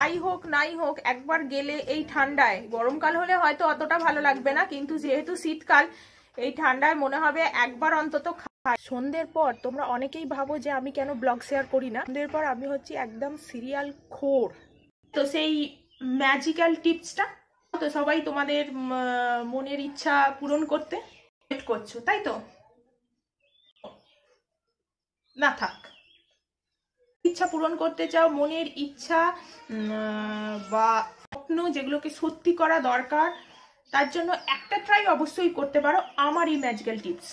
যাই হোক, নাই হোক, একবার গেলে এই ঠান্ডায় গরমকাল হলে হয়তো অতটা ভালো লাগবে না, কিন্তু যেহেতু শীতকাল, এই ঠান্ডায় মনে হবে একবার অন্তত সন্ধ্যের পর, তোমরা অনেকেই ভাবো যে আমি কেন ব্লগ শেয়ার করি না। সন্ধ্যের পর আমি হচ্ছি একদম সিরিয়াল খোর। তো সেই ম্যাজিক্যাল টিপসটা তো সবাই তোমাদের মনের ইচ্ছা পূরণ করতে, করছ, তাই তো? না থাক। ইচ্ছা পূরণ করতে চাও, মনের ইচ্ছা বা স্বপ্ন যেগুলোকে সত্যি করা দরকার, তার জন্য একটা ট্রাই অবশ্যই করতে পারো আমার এই ম্যাজিক্যাল টিপস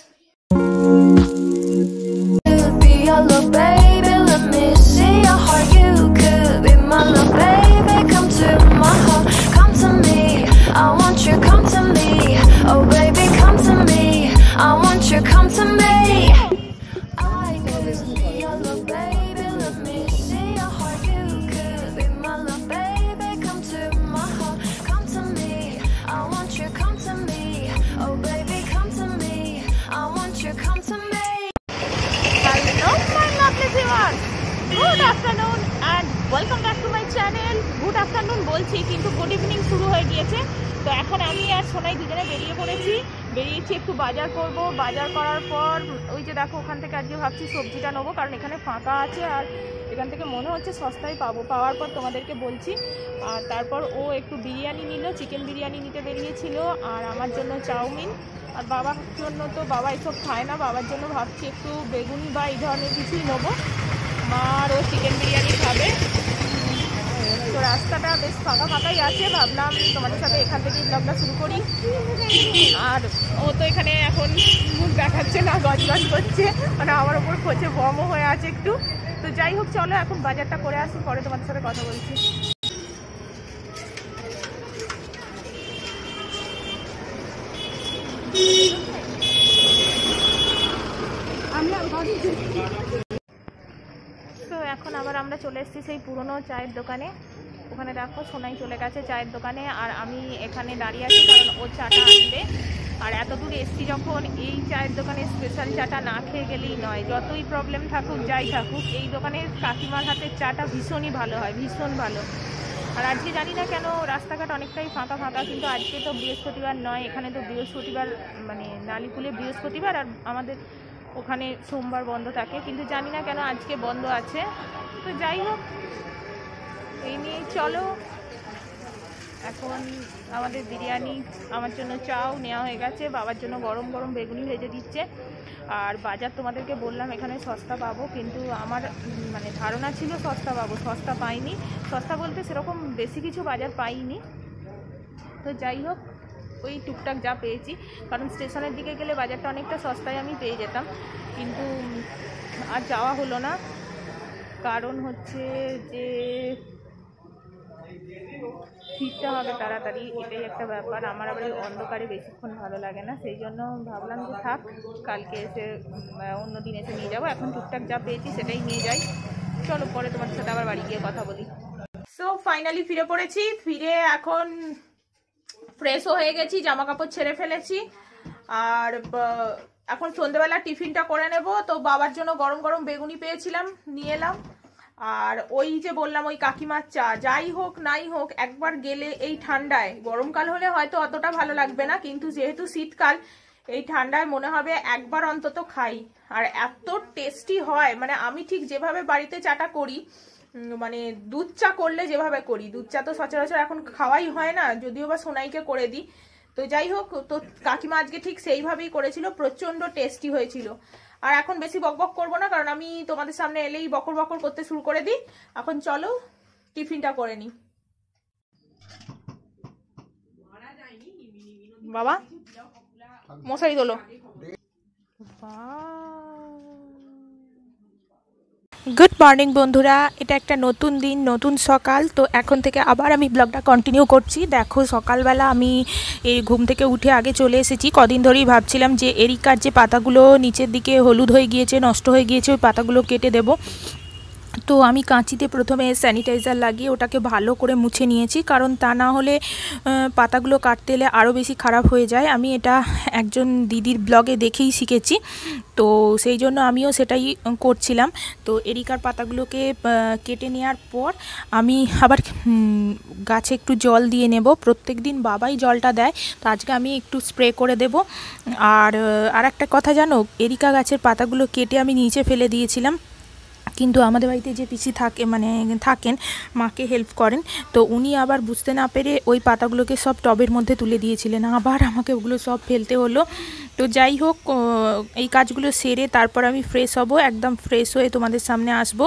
একটু বিরিয়ানি নিল চিকেন বিরিয়ানি নিতে বেরিয়েছিল আর আমার জন্য চাউমিন। আর বাবার জন্য তো বাবা এসব খায় না, বাবার জন্য ভাবছি একটু বেগুনি বা এই ধরনের কিছুই নেব। মা আর ও চিকেন বিরিয়ানি খাবে। তো রাস্তাটা বেশ ফাঁকা ফাঁকাই আছে, ভাবলাম তোমাদের সাথে এখান থেকেই ব্লগটা শুরু করি। আর ও তো এখানে এখন মুখ দেখাচ্ছে না, গজ গজ করছে মানে আমার ওপর খোঁজে বমও হয়ে আছে একটু। তো যাই হোক, চলো এখন বাজারটা করে আসি, পরে তোমাদের সাথে কথা বলছি তো এখন আবার আমরা চলে এসেছি সেই পুরনো চায়ের দোকানে। ওখানে দেখো সোনাই চলে গেছে চায়ের দোকানে আর আমি এখানে দাঁড়িয়ে আছি কারণ ও চাটা আনবে। আর এত দূর এসছি যখন এই চায়ের দোকানে স্পেশাল চাটা না খেয়ে গেলেই নয়। যতই প্রবলেম থাকুক, যাই থাকুক, এই দোকানের কাকিমার হাতের চাটা ভীষণই ভালো হয়, ভীষণ ভালো। আর আজকে জানি না কেন রাস্তাঘাট অনেকটাই ফাঁকা ফাঁকা, কিন্তু আজকে তো বৃহস্পতিবার নয়, এখানে তো বৃহস্পতিবার মানে নালিকুলে বৃহস্পতিবার আর আমাদের ওখানে সোমবার বন্ধ থাকে। কিন্তু জানি না কেন আজকে বন্ধ আছে। তো যাই হোক, এই নিয়ে চলো। এখন আমাদের বিরিয়ানি আমার জন্য চাও নেওয়া হয়ে গেছে, বাবার জন্য গরম গরম বেগুনি ভেজে দিচ্ছে। আর বাজার তোমাদেরকে বললাম, এখানে সস্তা পাবো, কিন্তু আমার মানে ধারণা ছিল সস্তা পাবো, সস্তা পাইনি। সস্তা বলতে সেরকম বেশি কিছু বাজার পাইনি। তো যাই হোক, ওই টুকটাক যা পেয়েছি, কারণ স্টেশনের দিকে গেলে বাজারটা অনেকটা সস্তায় আমি পেয়ে যেতাম। কিন্তু আর যাওয়া হলো না। কারণ হচ্ছে যে ফিরতে হবে তাড়াতাড়ি, এটাই একটা ব্যাপার। আমার আবার অন্ধকারে বেশিক্ষণ ভালো লাগে না, সেই জন্য ভাবলাম যে থাক, কালকে এসে অন্য দিন এসে নিয়ে যাব। এখন টুকটাক যা পেয়েছি সেটাই নিয়ে যাই। চলো, পরে তোমার সাথে আবার বাড়ি গিয়ে কথা বলি। সো ফাইনালি ফিরে পড়েছি। ফিরে এখন ফ্রেশও হয়ে গেছি জামা কাপড় ছেড়ে ফেলেছি। আর এখন সন্ধেবেলা টিফিনটা করে নেব। তো বাবার জন্য গরম গরম বেগুনি পেয়েছিলাম, নিয়ে এলাম। আর ওই যে বললাম, ওই কাকিমার চা। যাই হোক, নাই হোক, একবার গেলে এই ঠান্ডায়, গরমকাল হলে হয়তো অতটা ভালো লাগবে না, কিন্তু যেহেতু শীতকাল, এই ঠান্ডায় মনে হবে একবার অন্তত খাই। আর এত টেস্টি হয় মানে আমি ঠিক যেভাবে বাড়িতে চাটা করি মানে দুধ চা করলে যেভাবে করি, দুধ চা তো সচরাচর এখন খাওয়াই হয় না, যদিও বা সোনাইকে করে দিই তো যাই হোক তো কাকিমা আজকে ঠিক সেইভাবেই করেছিল প্রচণ্ড টেস্টি হয়েছিল। আর এখন বেশি বক বক করব না কারণ আমি তোমাদের সামনে এলেই বকর বকর করতে শুরু করে দিই। এখন চলো টিফিনটা করে নিই। বাবা মশারি তোলো। গুড মর্নিং বন্ধুরা। এটা একটা নতুন দিন, নতুন সকাল। তো এখন থেকে আবার আমি ব্লগটা কন্টিনিউ করছি। দেখো, সকালবেলা আমি এই ঘুম থেকে উঠে আগে চলে এসেছি। কদিন ধরেই ভাবছিলাম যে এরিকার যে পাতাগুলো নিচের দিকে হলুদ হয়ে গিয়েছে, নষ্ট হয়ে গিয়েছে, ওই পাতাগুলো কেটে দেব। তো আমি কাঁচিতে প্রথমে স্যানিটাইজার লাগিয়ে ওটাকে ভালো করে মুছে নিয়েছি। কারণ তা না হলে পাতাগুলো কাটতে এলে আরও বেশি খারাপ হয়ে যায়। আমি এটা একজন দিদির ব্লগে দেখেই শিখেছি। তো সেই জন্য আমিও সেটাই করছিলাম। তো এরিকার পাতাগুলোকে কেটে নেওয়ার পর আমি আবার গাছে একটু জল দিয়ে নেব। প্রত্যেক দিন বাবাই জলটা দেয়। তো আজকে আমি একটু স্প্রে করে দেব। আর আর একটা কথা জানো? এরিকা গাছের পাতাগুলো কেটে আমি নিচে ফেলে দিয়েছিলাম। কিন্তু আমাদের বাড়িতে যে পিসি থাকে মানে থাকেন, মাকে হেল্প করেন, তো উনি আবার বুঝতে না পেরে ওই পাতাগুলোকে সব টবের মধ্যে তুলে দিয়েছিলেন। আবার আমাকে ওগুলো সব ফেলতে হলো। তো যাই হোক এই কাজগুলো সেরে তারপর আমি ফ্রেশ হব, একদম ফ্রেশ হয়ে তোমাদের সামনে আসব।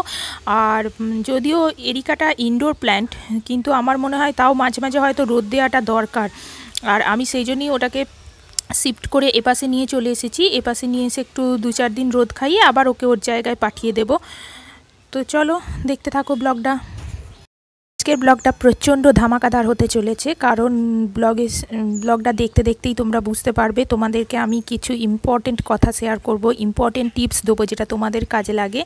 আর যদিও এরিকাটা ইনডোর প্ল্যান্ট কিন্তু আমার মনে হয় তাও মাঝে মাঝে হয়তো রোদ দেওয়াটা দরকার। আর আমি সেই জন্যই ওটাকে শিফট করে এপাশে নিয়ে চলে এসেছি। এপাশে নিয়ে এসে একটু দু চার দিন রোদ খাইয়ে আবার ওকে ওর জায়গায় পাঠিয়ে দেব। তো চলো দেখতে থাকো ব্লগটা। আজকের ব্লগটা প্রচণ্ড ধামাকাদার হতে চলেছে, কারণ ব্লগে ব্লগটা দেখতে দেখতেই তোমরা বুঝতে পারবে তোমাদেরকে আমি কিছু ইম্পর্টেন্ট কথা শেয়ার করব ইম্পর্টেন্ট টিপস দেবো যেটা তোমাদের কাজে লাগে।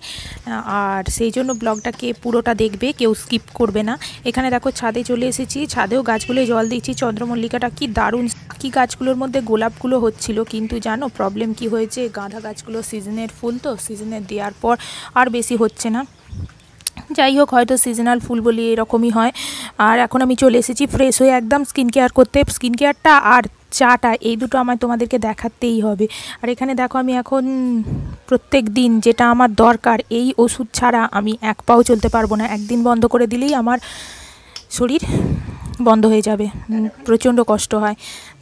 আর সেই জন্য ব্লগটাকে পুরোটা দেখবে, কেউ স্কিপ করবে না। এখানে দেখো ছাদে চলে এসেছি, ছাদেও গাছগুলোয় জল দিচ্ছি, চন্দ্রমল্লিকাটা কি দারুণ। কি গাছগুলোর মধ্যে গোলাপগুলো হচ্ছিল, কিন্তু জানো প্রবলেম কি হয়েছে? গাঁদা গাছগুলো সিজনের ফুল তো সিজনের দেওয়ার পর আর বেশি হচ্ছে না। যাই হোক হয়তো সিজনাল ফুল বলি এরকমই হয়। আর এখন আমি চলে এসেছি ফ্রেশ হয়ে একদম স্কিন কেয়ার করতে। স্কিন কেয়ারটা আর চাটা, এই দুটো আমার তোমাদেরকে দেখাতেই হবে। আর এখানে দেখো আমি এখন প্রত্যেক দিন যেটা আমার দরকার, এই ওষুধ ছাড়া আমি এক পাও চলতে পারব না। একদিন বন্ধ করে দিলেই আমার শরীর বন্ধ হয়ে যাবে। প্রচণ্ড কষ্ট হয়।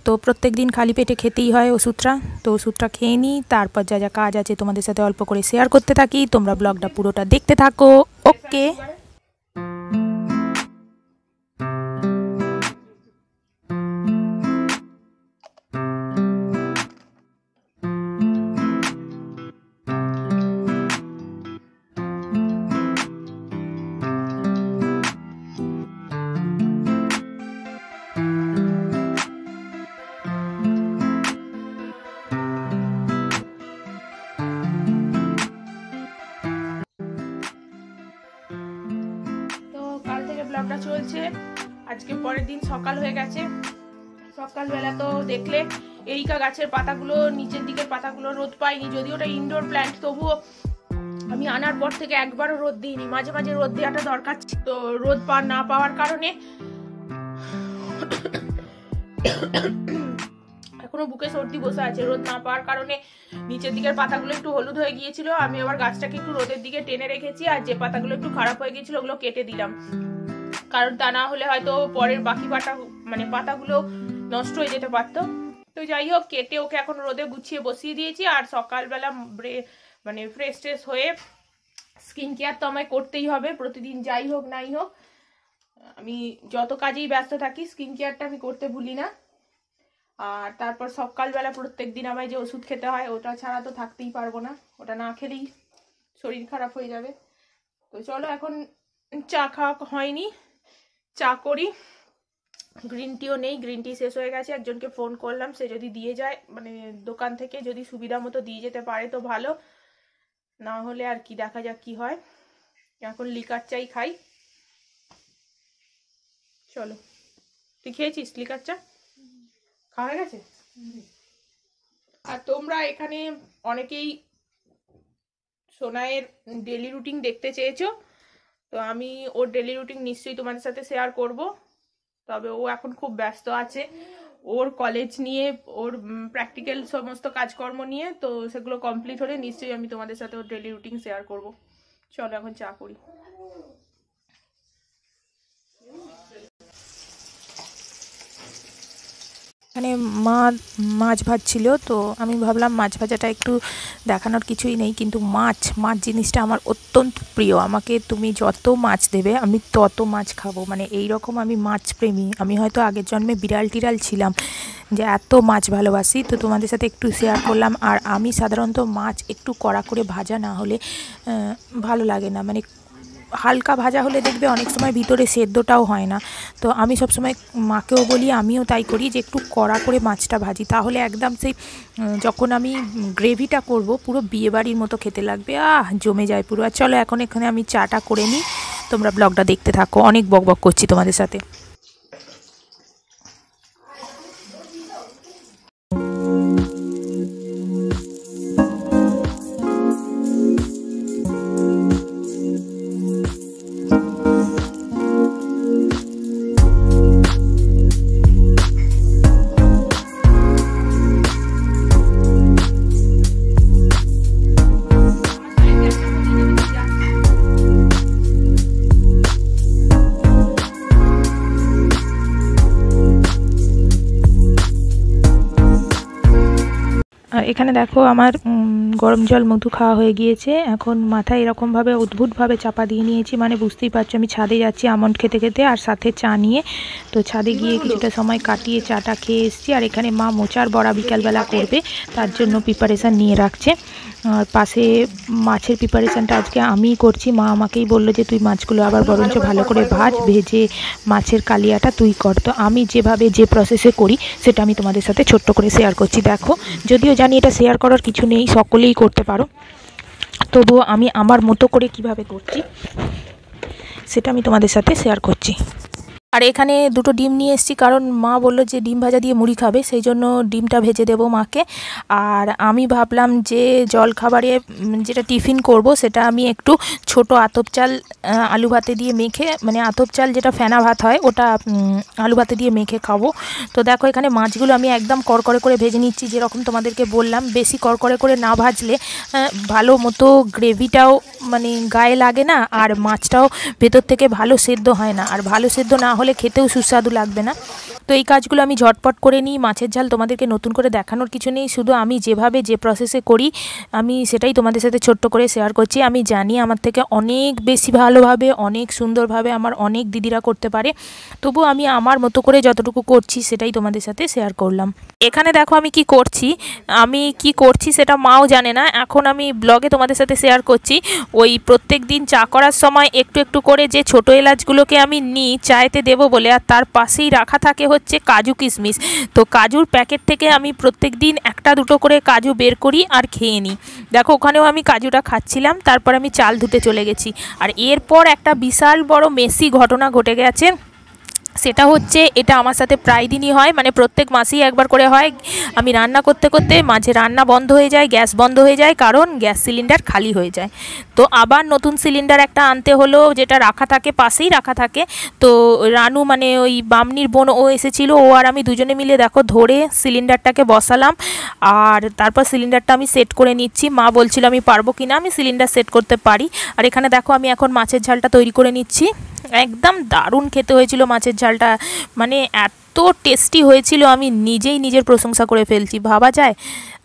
তো প্রত্যেক দিন খালি পেটে খেতেই হয় ওষুধটা তো ওষুধটা খেয়ে নিই, তারপর যা যা কাজ আছে তোমাদের সাথে অল্প করে শেয়ার করতে থাকি। তোমরা ব্লগটা পুরোটা দেখতে থাকো। ওকে সকাল হয়ে গেছে। সকালবেলা তো দেখলে এরিকা গাছের পাতাগুলো, নিচের দিকের পাতাগুলো রোদ পাইনি যদি ওটা ইনডোর প্ল্যান্ট তবুও আমি আনার পর থেকে একবারও রোদ দিইনি। মাঝে মাঝে রোদ দেওয়াটা দরকার। তো রোদ পা, না পাওয়ার কারণে এখনও বুকে সর্দি বসে আছে। রোদ না পাওয়ার কারণে নিচের দিকের পাতাগুলো একটু হলুদ হয়ে গিয়েছিল। আমি আবার গাছটাকে একটু রোদের দিকে টেনে রেখেছি আর যে পাতাগুলো একটু খারাপ হয়ে গিয়েছিল, ওগুলো কেটে দিলাম। কারণ তা না হলে হয়তো পরের বাকি পাতা মানে পাতাগুলো নষ্ট হয়ে যেতে পারতো। তো যাই হোক, কেটে ওকে এখন রোদে গুছিয়ে বসিয়ে দিয়েছি আর সকালবেলা মানে ফ্রেশ ট্রেশ হয়ে স্কিন কেয়ার তো আমায় করতেই হবে, প্রতিদিন যাই হোক নাই হোক। আমি যত কাজেই ব্যস্ত থাকি স্কিন কেয়ারটা আমি করতে ভুলি না। আর তারপর সকালবেলা প্রত্যেক দিন আমায় যে ওষুধ খেতে হয়, ওটা ছাড়া তো থাকতেই পারব না। ওটা না খেলেই শরীর খারাপ হয়ে যাবে। তো চলো, এখন চা খাওয়া হয়নি। চা করি। গ্রিন টিও নেই গ্রিন টি শেষ হয়ে গেছে। একজনকে ফোন করলাম, সে যদি দিয়ে যায় মানে দোকান থেকে যদি সুবিধা মতো দিয়ে যেতে পারে তো ভালো। না হলে আর কি, দেখা যাক কি হয়। এখন লিকার চাই খাই। চলো। তুই খেয়েছিস লিকার চা? খাওয়া হয়ে গেছে? আর তোমরা এখানে অনেকেই সোনায়ের ডেলি রুটিন দেখতে চেয়েছো। তো আমি ওর ডেলি রুটিন নিশ্চয়ই তোমাদের সাথে শেয়ার করব। তবে ও এখন খুব ব্যস্ত আছে। ওর কলেজ নিয়ে, ওর প্র্যাকটিক্যাল সমস্ত কাজকর্ম নিয়ে, তো সেগুলো কমপ্লিট হলে নিশ্চয়ই আমি তোমাদের সাথে ওর ডেলি রুটিন শেয়ার করব। চলো এখন চা করি। এখানে মা, মাছ ভাজছিল, তো আমি ভাবলাম মাছ ভাজাটা একটু দেখানোর কিছুই নেই, কিন্তু মাছ মাছ জিনিসটা আমার অত্যন্ত প্রিয়। আমাকে তুমি যত মাছ দেবে, আমি তত মাছ খাব। মানে এই রকম আমি মাছ প্রেমী। আমি হয়তো আগের জন্মে বিড়াল টিড়াল ছিলাম যে এত মাছ ভালোবাসি, তো তোমাদের সাথে একটু শেয়ার করলাম। আর আমি সাধারণত মাছ একটু কড়া করে ভাজা না হলে ভালো লাগে না। মানে হালকা ভাজা হলে দেখবে অনেক সময় ভিতরে সেদ্ধটাও হয় না। তো আমি সবসময় মাকেও বলি, আমিও তাই করি যে একটু কড়া করে মাছটা ভাজি। তাহলে একদম সেই যখন আমি গ্রেভিটা করব, পুরো বিয়েবাড়ির মতো খেতে লাগবে। আহ, জমে যায় পুরো। আর চলো এখন এখানে আমি চাটা করে নিই। তোমরা ব্লগটা দেখতে থাকো। অনেক বক বক করছি তোমাদের সাথে। এখানে দেখো আমার গরম জল মধু খাওয়া হয়ে গিয়েছে। এখন মাথায় এরকমভাবে অদ্ভুতভাবে চাপা দিয়ে নিয়েছি মানে বুঝতেই পারছ আমি ছাদে যাচ্ছি আমন্ড খেতে খেতে আর সাথে চা নিয়ে। তো ছাদে গিয়ে কিছুটা সময় কাটিয়ে চাটা খেয়ে এসছি আর এখানে মা মোচার বড়া বিকালবেলা করবে তার জন্য প্রিপারেশান নিয়ে রাখছে। আর পাশে মাছের প্রিপারেশানটা আজকে আমিই করছি। মা আমাকেই বলল যে তুই মাছগুলো আবার বরঞ্চ ভালো করে ভাজ ভেজে মাছের কালিয়াটা তুই কর। তো আমি যেভাবে যে প্রসেসে করি সেটা আমি তোমাদের সাথে ছোট্ট করে শেয়ার করছি। দেখো যদিও জানি এটা শেয়ার করার কিছু নেই সকলেই করতে পারো। তবুও আমি আমার মতো করে কীভাবে করছি সেটা আমি তোমাদের সাথে শেয়ার করছি। আর এখানে দুটো ডিম নিয়ে এসেছি কারণ মা বলল যে ডিম ভাজা দিয়ে মুড়ি খাবে সেই জন্য ডিমটা ভেজে দেবো মাকে। আর আমি ভাবলাম যে জলখাবারে উম, যেটা টিফিন করব সেটা আমি একটু ছোট আতপ চাল আলু ভাতে দিয়ে মেখে মানে আতপ চাল যেটা ফেনা ভাত হয় ওটা আলু ভাতে দিয়ে মেখে খাব। তো দেখো এখানে মাছগুলো আমি একদম করকরে করে ভেজে নিচ্ছি যেরকম তোমাদেরকে বললাম বেশি করকরে করে না ভাজলে ভালো মতো গ্রেভিটাও মানে গায়ে লাগে না আর মাছটাও ভেতর থেকে ভালো সেদ্ধ হয় না। আর ভালো সেদ্ধ না হলে খেতেও সুস্বাদু লাগবে না। তো এই কাজগুলো আমি ঝটপট করে নিই, মাছের ঝাল তোমাদেরকে নতুন করে দেখানোর কিছু নেই, শুধু আমি যেভাবে যে প্রসেসে করি, আমি সেটাই তোমাদের সাথে ছোট্ট করে শেয়ার করছি। আমি জানি আমার থেকে অনেক বেশি ভালোভাবে, অনেক সুন্দরভাবে আমার অনেক দিদিরা করতে পারে, তবু আমি আমার মতো করে যতটুকু করছি সেটাই তোমাদের সাথে শেয়ার করলাম। এখানে দেখো আমি কি করছি, আমি কি করছি সেটা মাও জানে না, এখন আমি ব্লগে তোমাদের সাথে শেয়ার করছি। ওই প্রত্যেক দিন চা করার সময় একটু একটু করে যে ছোটো এলাচগুলোকে আমি নিই, চায়েতে দেবো বলে, আর তার পাশেই রাখা থাকে হচ্ছে কাজু কিশমিশ। তো কাজুর প্যাকেট থেকে আমি প্রত্যেক দিন একটা দুটো করে কাজু বের করি আর খেয়ে নিই। দেখো, ওখানেও আমি কাজুটা খাচ্ছিলাম, তারপর আমি চাল ধুতে চলে গেছি। আর এরপর একটা বিশাল বড় মেসি ঘটনা ঘটে গেছে। সেটা হচ্ছে এটা আমার সাথে প্রায় দিনই হয় মানে প্রত্যেক মাসেই একবার করে হয়। আমি রান্না করতে করতে মাঝে রান্না বন্ধ হয়ে যায়, গ্যাস বন্ধ হয়ে যায়, কারণ গ্যাস সিলিন্ডার খালি হয়ে যায়। তো আবার নতুন সিলিন্ডার একটা আনতে হলো, যেটা রাখা থাকে, পাশেই রাখা থাকে। তো রানু মানে ওই বামনির বোন, ও এসেছিল, ও আর আমি দুজনে মিলে দেখো ধরে সিলিন্ডারটাকে বসালাম। আর তারপর সিলিন্ডারটা আমি সেট করে নিচ্ছি। মা বলছিল আমি পারব কি না আমি সিলিন্ডার সেট করতে পারি। আর এখানে দেখো আমি এখন মাছের ঝালটা তৈরি করে নিচ্ছি। একদম দারুণ খেতে হয়েছিল মাছের ঝালটা। মানে এত টেস্টি হয়েছিল, আমি নিজেই নিজের প্রশংসা করে ফেলছি। ভাবা যায়?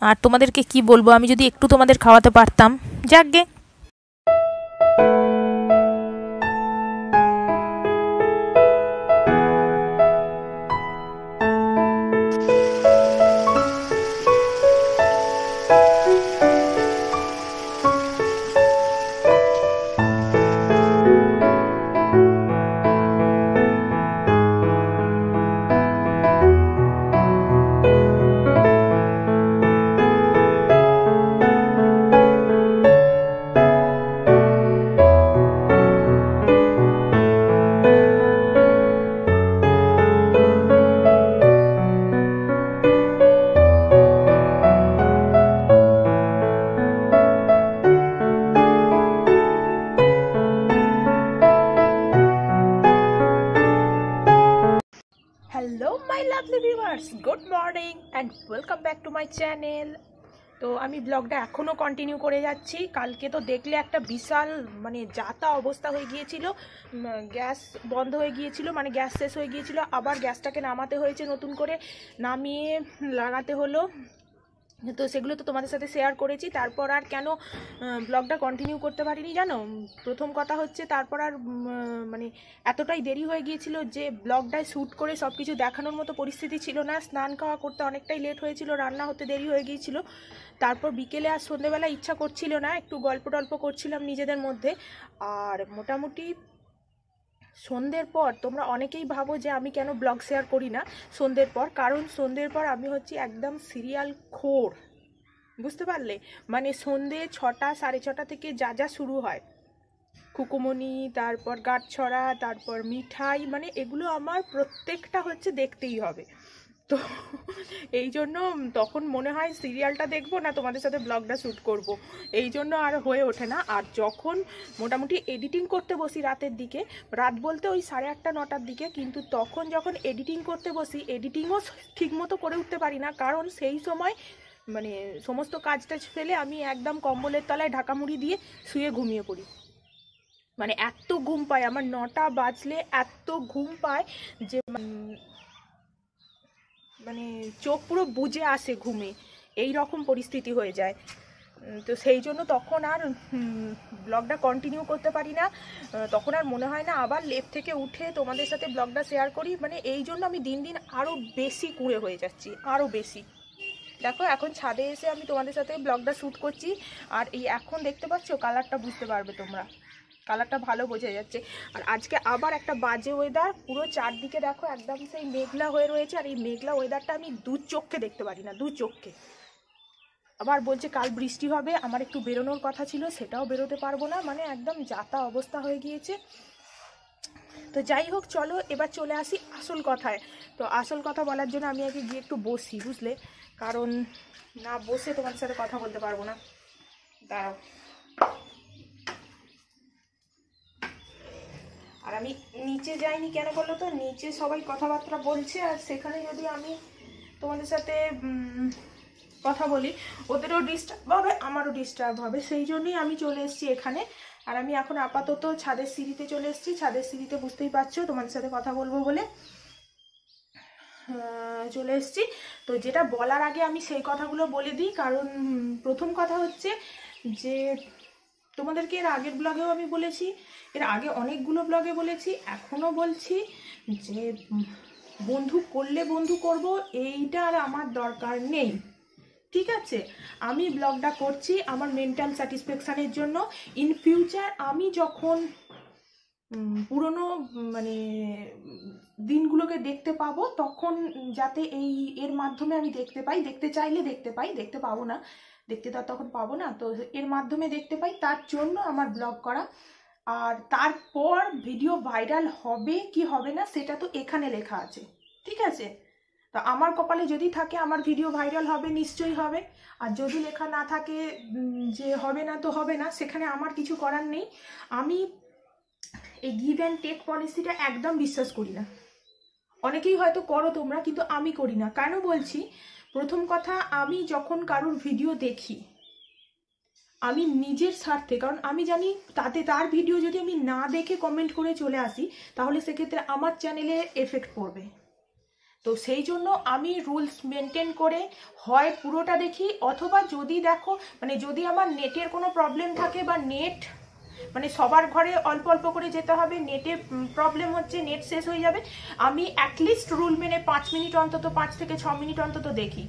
আর তোমাদেরকে কি বলব? আমি যদি একটু তোমাদের খাওয়াতে পারতাম। যাকগে hello my lovely viewers good morning and welcome back to my channel তো আমি ব্লগটা এখনও কন্টিনিউ করে যাচ্ছি। কালকে তো দেখলে একটা বিশাল মানে যাতা অবস্থা হয়ে গিয়েছিল। গ্যাস বন্ধ হয়ে গিয়েছিল মানে গ্যাস শেষ হয়ে গিয়েছিল। আবার গ্যাসটাকে নামাতে হয়েছে নতুন করে। নামিয়ে লাগাতে হলো। তো সেগুলো তো তোমাদের সাথে শেয়ার করেছি। তারপর আর কেন ব্লগটা কন্টিনিউ করতে পারিনি জানো? প্রথম কথা হচ্ছে, তারপর আর মানে এতটাই দেরি হয়ে গিয়েছিল যে ব্লগটায় শ্যুট করে সব কিছু দেখানোর মতো পরিস্থিতি ছিল না। স্নান খাওয়া করতে অনেকটাই লেট হয়েছিল, রান্না হতে দেরি হয়ে গিয়েছিল। তারপর বিকেলে আর সন্ধেবেলা ইচ্ছা করছিল না, একটু গল্প টল্প করছিলাম নিজেদের মধ্যে। আর মোটামুটি সন্ধ্যের পর তোমরা অনেকেই ভাবো যে আমি কেন ব্লগ শেয়ার করি না সন্ধ্যের পর, কারণ সন্ধ্যের পর আমি হচ্ছি একদম সিরিয়াল খোর। বুঝতে পারলে? মানে সন্ধ্যে ছটা, সাড়ে ছটা থেকে যা যা শুরু হয়। কুকুমনি তারপর গাঁটছড়া, তারপর মিঠাই মানে এগুলো আমার প্রত্যেকটা হচ্ছে দেখতেই হবে। তো এই জন্য তখন মনে হয় সিরিয়ালটা দেখব না, তোমাদের সাথে ব্লগটা শ্যুট করব। এই জন্য আর হয়ে ওঠে না। আর যখন মোটামুটি এডিটিং করতে বসি রাতের দিকে, রাত বলতে ওই সাড়ে আটটা, নটার দিকে, কিন্তু তখন যখন এডিটিং করতে বসি এডিটিংও ঠিকমতো করে উঠতে পারি না। কারণ সেই সময় মানে সমস্ত কাজ টাজ ফেলে আমি একদম কম্বলের তলায় ঢাকা মুড়ি দিয়ে শুয়ে ঘুমিয়ে পড়ি। মানে এত ঘুম পায়, আমার নটা বাজলে এত ঘুম পায় যে মানে চোখ পুরো বুজে আসে ঘুমে, এই রকম পরিস্থিতি হয়ে যায়। তো সেই জন্য তখন আর ব্লগটা কন্টিনিউ করতে পারি না। তখন আর মনে হয় না, আবার লেপ থেকে উঠে তোমাদের সাথে ব্লগটা শেয়ার করি। মানে এই জন্য আমি দিন দিন আরও বেশি কুঁড়ে হয়ে যাচ্ছি আরও বেশি। দেখো, এখন ছাদে এসে আমি তোমাদের সাথে ব্লগটা শ্যুট করছি। আর এই এখন দেখতে পাচ্ছ কালারটা বুঝতে পারবে তোমরা। কালারটা ভালো বোঝা যাচ্ছে। আর আজকে আবার একটা বাজে ওয়েদার পুরো চারদিকে দেখো একদম সেই মেঘলা হয়ে রয়েছে, আর এই মেঘলা ওয়েদারটা আমি দু চোখকে দেখতে পারি না, দু চোখকে। আবার বলছে কাল বৃষ্টি হবে, আমার একটু বেরোনোর কথা ছিল, সেটাও বেরোতে পারব না মানে একদম যাতা অবস্থা হয়ে গিয়েছে। তো যাই হোক, চলো এবার চলে আসি আসল কথায়। তো আসল কথা বলার জন্য আমি আগে গিয়ে একটু বসি, বুঝলে? কারণ না বসে তোমার সাথে কথা বলতে পারব না। দাঁড়াও। আর আমি নিচে যাইনি কেন বলো তো? নিচে সবাই কথাবার্তা বলছে, আর সেখানে যদি আমি তোমাদের সাথে কথা বলি, ওদেরও ডিস্টার্ব হবে, আমারও ডিস্টার্ব হবে। সেই জন্যই আমি চলে এসেছি এখানে। আর আমি এখন আপাতত ছাদের সিঁড়িতে চলে এসেছি। ছাদের সিঁড়িতে বুঝতেই পারছ, তোমাদের সাথে কথা বলব বলে চলে এসেছি। তো যেটা বলার আগে আমি সেই কথাগুলো বলে দিই। কারণ প্রথম কথা হচ্ছে যে তোমাদেরকে এর আগের ব্লগেও আমি বলেছি, এর আগে অনেকগুলো ব্লগে বলেছি, এখনও বলছি যে বন্ধু করলে বন্ধু করব, এইটা আর আমার দরকার নেই। ঠিক আছে? আমি ব্লগটা করছি আমার মেন্টাল স্যাটিসফ্যাকশানের জন্য। ইন ফিউচার আমি যখন পুরনো মানে দিনগুলোকে দেখতে পাবো, তখন যাতে এই, এর মাধ্যমে আমি দেখতে পাই, দেখতে চাইলে দেখতে পাই, দেখতে পাবো না। দেখতে তো তখন পাবো না। তো এর মাধ্যমে দেখতে পাই, তার জন্য আমার ব্লগ করা। আর তারপর ভিডিও ভাইরাল হবে কি হবে না, সেটা তো এখানে লেখা আছে। ঠিক আছে? তো আমার কপালে যদি থাকে, আমার ভিডিও ভাইরাল হবে, নিশ্চয়ই হবে। আর যদি লেখা না থাকে যে হবে না, তো হবে না। সেখানে আমার কিছু করার নেই। আমি এই গিভ অ্যান্ড টেক পলিসিটা একদম বিশ্বাস করি না। অনেকেই হয়তো করো তোমরা, কিন্তু আমি করি না। কেন বলছি? প্রথম কথা, আমি যখন কারোর ভিডিও দেখি, আমি নিজের স্বার্থে, কারণ আমি জানি তাতে তার ভিডিও যদি আমি না দেখে কমেন্ট করে চলে আসি, তাহলে সেক্ষেত্রে আমার চ্যানেলে এফেক্ট পড়বে। তো সেই জন্য আমি রুলস মেনটেন করে হয় পুরোটা দেখি, অথবা যদি দেখো মানে যদি আমার নেটের কোনো প্রবলেম থাকে বা নেট মানে সবার ঘরে অল্প অল্প করে যেতে হবে নেটে প্রবলেম হচ্ছে নেট শেষ হয়ে যাবে। আমি অ্যাটলিস্ট রুল মেনে পাঁচ মিনিট অন্তত, পাঁচ থেকে ছ মিনিট অন্তত দেখি।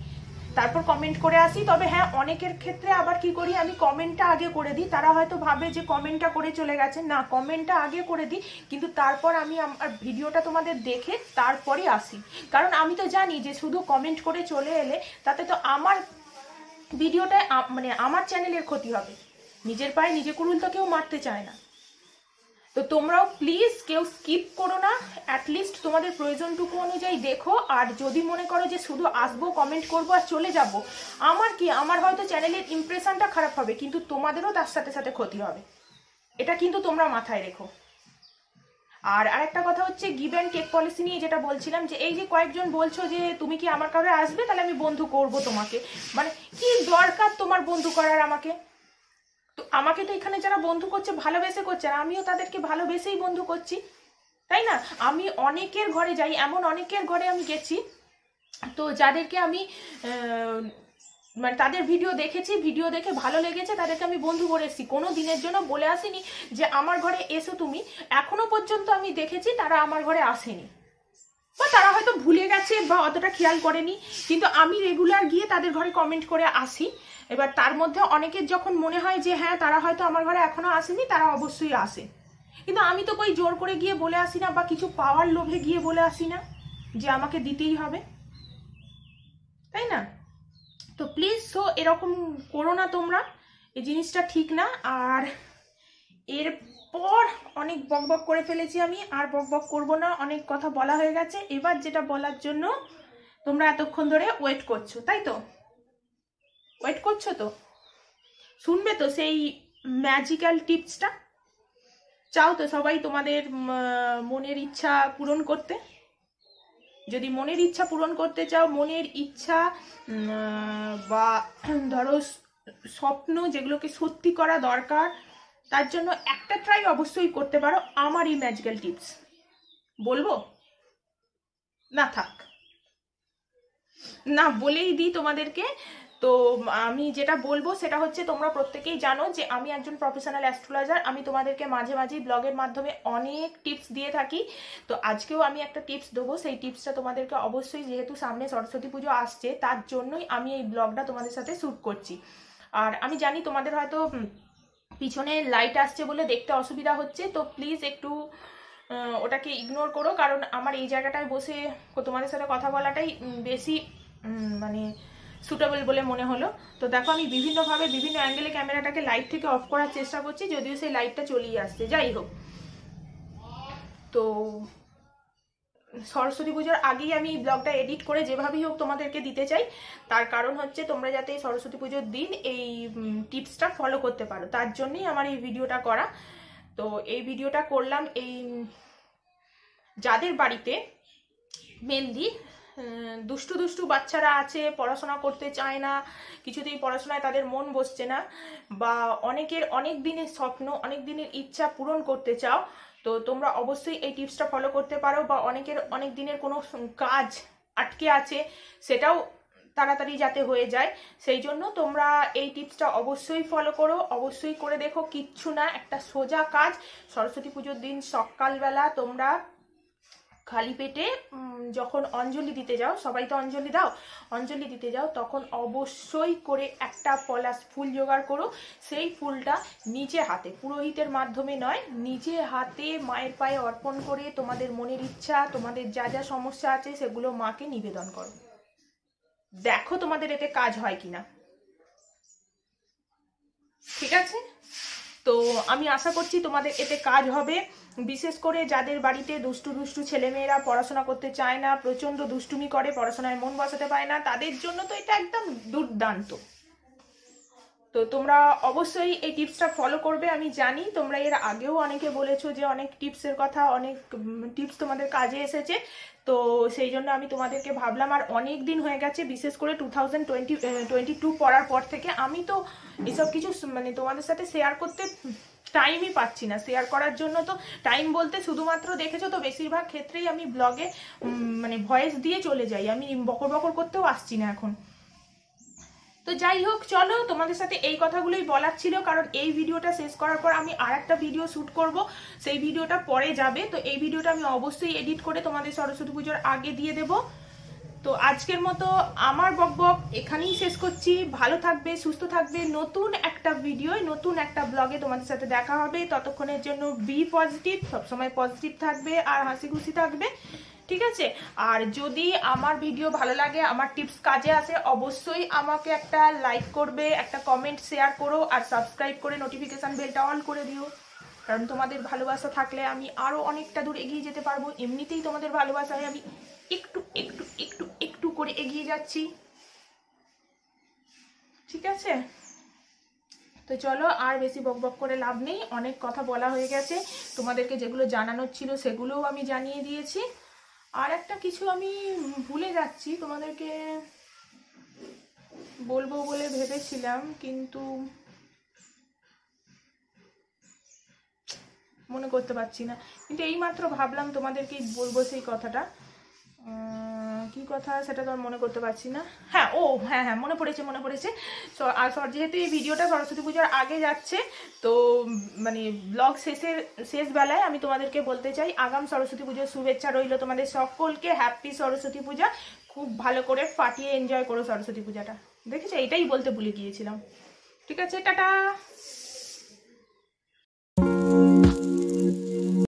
তারপর কমেন্ট করে আসি। তবে হ্যাঁ অনেকের ক্ষেত্রে আবার কি করি, আমি কমেন্টটা আগে করে দিই। তারা হয়তো ভাবে যে কমেন্টটা করে চলে গেছে। না কমেন্টটা আগে করে দিই, কিন্তু তারপর আমি আমার ভিডিওটা তোমাদের দেখে তারপরে আসি। কারণ আমি তো জানি যে শুধু কমেন্ট করে চলে এলে তাতে তো আমার ভিডিওটায় মানে আমার চ্যানেলের ক্ষতি হবে। নিজের পায়ে নিজে কুড়ুল তো কেউ মারতে চায় না। তো তোমরাও প্লিজ কেউ স্কিপ করো না। অ্যাটলিস্ট তোমাদের প্রয়োজনটুকু অনুযায়ী দেখো। আর যদি মনে করো যে শুধু আসব কমেন্ট করব আর চলে যাব, আমার কি, আমার হয়তো চ্যানেলের ইমপ্রেশনটা খারাপ হবে, কিন্তু তোমাদেরও তার সাথে সাথে ক্ষতি হবে। এটা কিন্তু তোমরা মাথায় রেখো। আর আরেকটা কথা হচ্ছে গিভ অ্যান্ড টেক পলিসি নিয়ে যেটা বলছিলাম, যে এই যে কয়েকজন বলছো যে তুমি কি আমার কাছে আসবে? তাহলে আমি বন্ধু করব তোমাকে। মানে কি দরকার তোমার বন্ধু করার আমাকে? তো আমাকে তো এখানে যারা বন্ধু করছে, ভালোবেসে করছে, আর আমিও তাদেরকে ভালোবেসেই বন্ধু করছি, তাই না? আমি অনেকের ঘরে যাই, এমন অনেকের ঘরে আমি গেছি, তো যাদেরকে আমি মানে তাদের ভিডিও দেখেছি, ভিডিও দেখে ভালো লেগেছে, তাদেরকে আমি বন্ধু করে এসেছি। কোনো দিনের জন্য বলে আসিনি যে আমার ঘরে এসো তুমি। এখনও পর্যন্ত আমি দেখেছি তারা আমার ঘরে আসেনি। বা তারা হয়তো ভুলে গেছে বা অতটা খেয়াল করেনি, কিন্তু আমি রেগুলার গিয়ে তাদের ঘরে কমেন্ট করে আসি। এবার তার মধ্যে অনেকের যখন মনে হয় যে হ্যাঁ তারা হয়তো আমার ঘরে এখনও আসেনি, তারা অবশ্যই আসে। কিন্তু আমি তো কই জোর করে গিয়ে বলে আসি না বা কিছু পাওয়ার লোভে গিয়ে বলে আসি না যে, আমাকে দিতেই হবে। তাই না? তো প্লিজ সো এরকম করো না তোমরা, এই জিনিসটা ঠিক না। আর এরপর অনেক বকবক করে ফেলেছি আমি, আর বকবক করব না, অনেক কথা বলা হয়ে গেছে। এবার যেটা বলার জন্য তোমরা এতক্ষণ ধরে ওয়েট করছ, তাই তো? ওয়েট করছ তো? শুনবে তো সেই ম্যাজিক্যাল টিপসটা চাও তো সবাই তোমাদের মনের ইচ্ছা পূরণ করতে? যদি মনের ইচ্ছা পূরণ করতে চাও, মনের ইচ্ছা বা, ধরো, স্বপ্ন যেগুলোকে সত্যি করা দরকার, তার জন্য একটা ট্রাই অবশ্যই করতে পারো আমার এই ম্যাজিক্যাল টিপস বলব? না থাক। না বলেই দিই তোমাদেরকে তো আমি যেটা বলব সেটা হচ্ছে তোমরা প্রত্যেকেই জানো যে আমি একজন প্রফেশনাল অ্যাস্ট্রোলজার আমি তোমাদেরকে মাঝে মাঝেই ব্লগের মাধ্যমে অনেক টিপস দিয়ে থাকি। তো আজকেও আমি একটা টিপস দেবো, সেই টিপসটা তোমাদেরকে অবশ্যই যেহেতু সামনে সরস্বতী পুজো আসছে, তার জন্যই আমি এই ব্লগটা তোমাদের সাথে শ্যুট করছি। আর আমি জানি তোমাদের হয়তো পিছনে লাইট আসছে বলে দেখতে অসুবিধা হচ্ছে, তো প্লিজ একটু ওটাকে ইগনোর করো, কারণ আমার এই জায়গাটায় বসে তোমাদের সাথে কথা বলাটাই বেশি মানে সুটেবল বলে মনে হলো। তো দেখো আমি বিভিন্নভাবে বিভিন্ন অ্যাঙ্গেলে ক্যামেরাটাকে লাইট থেকে অফ করার চেষ্টা করছি, যদিও সেই লাইটটা চলেই আসছে। যাই হোক। তো সরস্বতী পুজোর আগেই আমি এই ব্লগটা এডিট করে যেভাবেই হোক তোমাদেরকে দিতে চাই, তার কারণ হচ্ছে তোমরা যাতে এই সরস্বতী পুজোর দিন এই টিপসটা ফলো করতে পারো। তার জন্যই আমার এই ভিডিওটা করা। তো এই ভিডিওটা করলাম এই, যাদের বাড়িতে মেনলি দুষ্টু দুষ্টু বাচ্চারা আছে, পড়াশোনা করতে চায় না, কিছুতেই পড়াশোনায় তাদের মন বসছে না, বা অনেকের অনেক দিনের স্বপ্ন, অনেক দিনের ইচ্ছা পূরণ করতে চাও, তো তোমরা অবশ্যই এই টিপসটা ফলো করতে পারো, বা অনেকের অনেক দিনের কোনো কাজ আটকে আছে, সেটাও তাড়াতাড়ি যাতে হয়ে যায়, সেই জন্য তোমরা এই টিপসটা অবশ্যই ফলো করো, অবশ্যই করে দেখো, কিচ্ছু না, একটা সোজা কাজ, সরস্বতী পুজোর দিন সকালবেলা তোমরা খালি পেটে যখন অঞ্জলি দিতে যাও, সবাই তো অঞ্জলি দাও, অঞ্জলি দিতে যাও, তখন অবশ্যই করে একটা পলাশ ফুল জোগাড় করো। সেই ফুলটা নিজে হাতে, পুরোহিতের মাধ্যমে নয়, নিজে হাতে মায়ের পায়ে অর্পণ করে তোমাদের মনের ইচ্ছা, তোমাদের যা যা সমস্যা আছে সেগুলো মাকে নিবেদন করো। দেখো তোমাদের এতে কাজ হয় কিনা। ঠিক আছে? তো আমি আশা করছি তোমাদের এতে কাজ হবে। বিশেষ করে যাদের বাড়িতে দুষ্টু দুষ্টু ছেলেমেয়েরা পড়াশোনা করতে চায় না প্রচণ্ড দুষ্টুমি করে, পড়াশোনায় মন বসাতে পারে না, তাদের জন্য তো এটা একদম দুর্দান্ত। তো তোমরা অবশ্যই এই টিপসটা ফলো করবে, আমি জানি তোমরা এর আগেও অনেকে বলেছ যে অনেক টিপসের কথা, অনেক টিপস তোমাদের কাজে এসেছে। তো সেই জন্য আমি তোমাদেরকে ভাবলাম, আর অনেক দিন হয়ে গেছে, বিশেষ করে two thousand twenty twenty two পড়ার পর থেকে আমি তো এসব কিছু মানে তোমাদের সাথে শেয়ার করতে টাইমই পাচ্ছি না। শেয়ার করার জন্য তো টাইম বলতে শুধুমাত্র দেখেছ তো, বেশিরভাগ ক্ষেত্রেই আমি ব্লগে মানে ভয়েস দিয়ে চলে যাই। আমি বকর বকর করতেও আসছি না এখন। তো যাই হোক, চলো তোমাদের সাথে এই কথাগুলোই বলার ছিল, কারণ এই ভিডিওটা শেষ করার পর আমি আর একটা ভিডিও শ্যুট করব। সেই ভিডিওটা পরে যাবে, তো এই ভিডিওটা আমি অবশ্যই এডিট করে তোমাদের সরস্বতী পুজোর আগে দিয়ে দেব। তো আজকের মতো আমার বকবক এখানেই শেষ করছি। ভালো থাকবে, সুস্থ থাকবে। নতুন একটা ভিডিও নতুন একটা ব্লগে তোমাদের সাথে দেখা হবে। ততক্ষণের জন্য বি পজিটিভ সবসময় পজিটিভ থাকবে আর হাসি খুশি থাকবে। ঠিক আছে? আর যদি আমার ভিডিও ভালো লাগে, আমার টিপস কাজে আসে, অবশ্যই আমাকে একটা লাইক করবে, একটা কমেন্ট শেয়ার করো, আর সাবস্ক্রাইব করে নোটিফিকেশান বেলটা অন করে দিও। কারণ তোমাদের ভালোবাসা থাকলে আমি আরও অনেকটা দূর এগিয়ে যেতে পারব। এমনিতেই তোমাদের ভালোবাসায় আমি একটু একটু একটু একটু করে এগিয়ে যাচ্ছি। ঠিক আছে? তো চলো, আর বেশি বক বক করে লাভ নেই। অনেক কথা বলা হয়ে গেছে। তোমাদেরকে যেগুলো জানানোর ছিল সেগুলোও আমি জানিয়ে দিয়েছি। আর একটা কিছু আমি ভুলে যাচ্ছি, তোমাদেরকে বলব বলে ভেবেছিলাম, কিন্তু মনে করতে পারছি না। কিন্তু এইমাত্র ভাবলাম তোমাদেরকেই বলব সেই কথাটা। কি কথা? সেটা তো আর মনে করতে পারছি না। হ্যাঁ ও হ্যাঁ হ্যাঁ মনে পড়েছে মনে পড়েছে। আর যেহেতু এই ভিডিওটা সরস্বতী পুজোর আগে যাচ্ছে, তো মানে ব্লগ শেষের, শেষ বেলায় আমি তোমাদেরকে বলতে চাই, আগাম সরস্বতী পুজোর শুভেচ্ছা রইল তোমাদের সকলকে। হ্যাপি সরস্বতী পূজা। খুব ভালো করে ফাটিয়ে এনজয় করো সরস্বতী পূজাটা। দেখেছ? এটাই বলতে ভুলে গিয়েছিলাম। ঠিক আছে, টাটা!